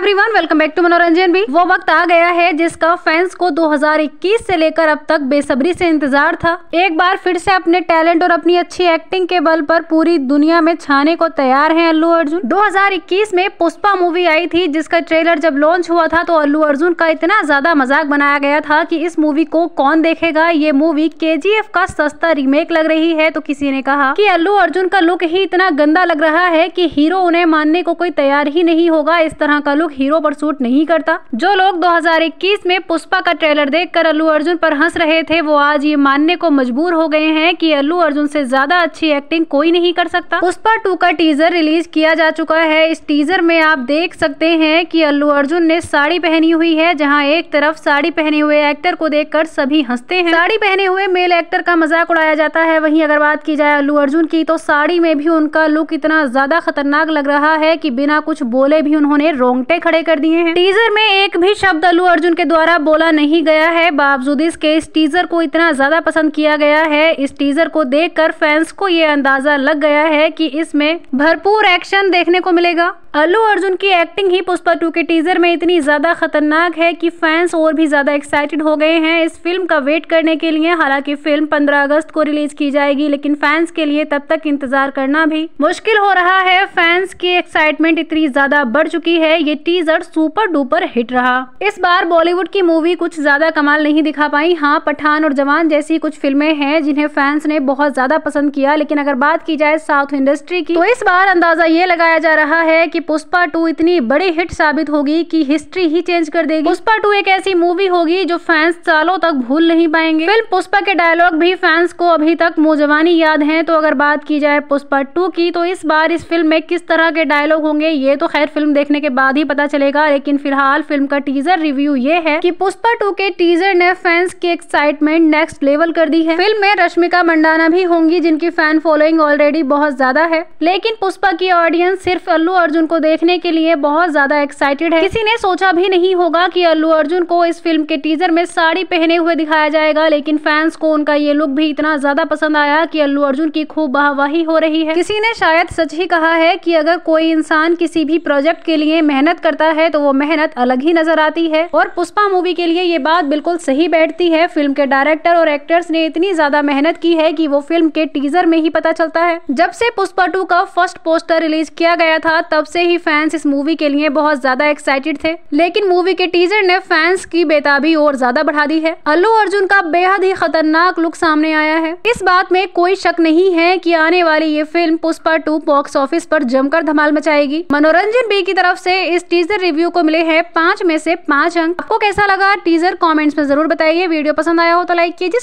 Everyone welcome back to मनोरंजन भी वो वक्त आ गया है जिसका फैंस को 2021 से लेकर अब तक बेसब्री से इंतज़ार था। एक बार फिर से अपने टैलेंट और अपनी अच्छी एक्टिंग के बल पर पूरी दुनिया में छाने को तैयार हैं अल्लू अर्जुन। 2021 में पुष्पा मूवी आई थी जिसका ट्रेलर जब लॉन्च हुआ था तो अल्लू अर्जुन का इतना ज़्यादा मज़ाक बनाया गया था की इस मूवी को कौन देखेगा? ये मूवी के का सस्ता रीमेक लग रही है तो किसी ने कहा की अल्लू अर्जुन का लुक ही इतना गंदा लग रहा है की हीरो उन्हें मानने को कोई तैयार ही नहीं होगा। इस तरह का लुक हीरो पर सूट नहीं करता। जो लोग 2021 में पुष्पा का ट्रेलर देखकर अल्लू अर्जुन पर हंस रहे थे, वो आज ये मानने को मजबूर हो गए हैं कि अल्लू अर्जुन से ज़्यादा अच्छी एक्टिंग कोई नहीं कर सकता। पुष्पा टू का टीजर रिलीज़ किया जा चुका है। इस टीजर में आप देख सकते हैं कि अल्लू अर्जुन ने साड़ी पहनी हुई है, जहाँ एक तरफ़ साड़ी पहने हुए एक्टर को देखकर सभी हँसते हैं। साड़ी पहने हुए मेल एक्टर का मज़ाक उड़ाया जाता है। वहीं अगर बात की जाए अल्लू अर्जुन की तो साड़ी में भी उनका लुक इतना ज़्यादा खतरनाक लग रहा है कि बिना कुछ बोले भी उन्होंने रोंगटे खड़े कर दिए हैं। टीजर में एक भी शब्द अल्लू अर्जुन के द्वारा बोला नहीं गया है। बावजूद इसके, इस टीजर को इतना ज़्यादा पसंद किया गया है। इस टीजर को देखकर फैंस को ये अंदाज़ा लग गया है कि इसमें भरपूर एक्शन देखने को मिलेगा। अल्लू अर्जुन की एक्टिंग ही पुष्पा टू के टीजर में इतनी ज़्यादा खतरनाक है कि फैंस और भी ज़्यादा एक्साइटेड हो गए हैं। इस फ़िल्म का वेट करने के लिए, हालाँकि फ़िल्म 15 अगस्त को रिलीज़ की जाएगी, लेकिन फैंस के लिए तब तक इंतज़ार करना भी मुश्किल हो रहा है। फैंस की एक्साइटमेंट इतनी ज़्यादा बढ़ चुकी है, ये टीजर सुपर डुपर हिट रहा। इस बार बॉलीवुड की मूवी कुछ ज़्यादा कमाल नहीं दिखा पाई। हाँ पठान और जवान जैसी कुछ फ़िल्में हैं जिन्हें फैंस ने बहुत ज़्यादा पसंद किया, लेकिन अगर बात की जाए साउथ इंडस्ट्री की तो इस बार अंदाज़ा ये लगाया जा रहा है की पुष्पा टू इतनी बड़ी हिट साबित होगी की हिस्ट्री ही चेंज कर देगी। पुष्पा टू एक ऐसी मूवी होगी जो फैंस सालों तक भूल नहीं पाएँगे। फ़िल्म पुष्पा के डायलॉग भी फैंस को अभी तक मुजवानी याद है तो अगर बात की जाए पुष्पा टू की तो इस बार इस फ़िल्म में किस तरह के डायलॉग होंगे, ये तो खैर फ़िल्म देखने के बाद ही पता चलेगा, लेकिन फ़िलहाल फ़िल्म का टीजर रिव्यू ये है कि पुष्पा टू के टीजर ने फैंस की एक्साइटमेंट नेक्स्ट लेवल कर दी है। फ़िल्म में रश्मिका मंडाना भी होंगी, जिनकी फ़ैन फॉलोइंग ऑलरेडी बहुत ज़्यादा है। लेकिन पुष्पा की ऑडियंस सिर्फ़ अल्लू अर्जुन को देखने के लिए बहुत ज़्यादा एक्साइटेड है। किसी ने सोचा भी नहीं होगा की अल्लू अर्जुन को इस फ़िल्म के टीजर में साड़ी पहने हुए दिखाया जाएगा, लेकिन फैंस को उनका ये लुक भी इतना ज़्यादा पसंद आया की अल्लू अर्जुन की खूब वाहवाही हो रही है। किसी ने शायद सच ही कहा है कि अगर कोई इंसान किसी भी प्रोजेक्ट के लिए मेहनत करता है तो वो मेहनत अलग ही नज़र आती है। और पुष्पा मूवी के लिए ये बात बिल्कुल सही बैठती है। फ़िल्म के डायरेक्टर और एक्टर्स ने इतनी ज़्यादा मेहनत की है की वो फ़िल्म के टीजर में ही पता चलता है। जब से पुष्पा टू का फ़र्स्ट पोस्टर रिलीज़ किया गया था, तब से ही फैंस इस मूवी के लिए बहुत ज़्यादा एक्साइटेड थे। लेकिन मूवी के टीजर ने फैंस की बेताबी और ज़्यादा बढ़ा दी है। अल्लू अर्जुन का बेहद ही खतरनाक लुक सामने आया है। इस बात में कोई शक नहीं है कि आने वाली ये film Pushpa two box office पर जमकर धमाल मचाएगी। मनोरंजन बी की तरफ़ से इस टीजर रिव्यू को मिले हैं पाँच में से पाँच अंक। आपको कैसा लगा? टीजर कॉमेंट्स में ज़रूर बताइए। वीडियो पसंद आया हो तो लाइक कीजिए।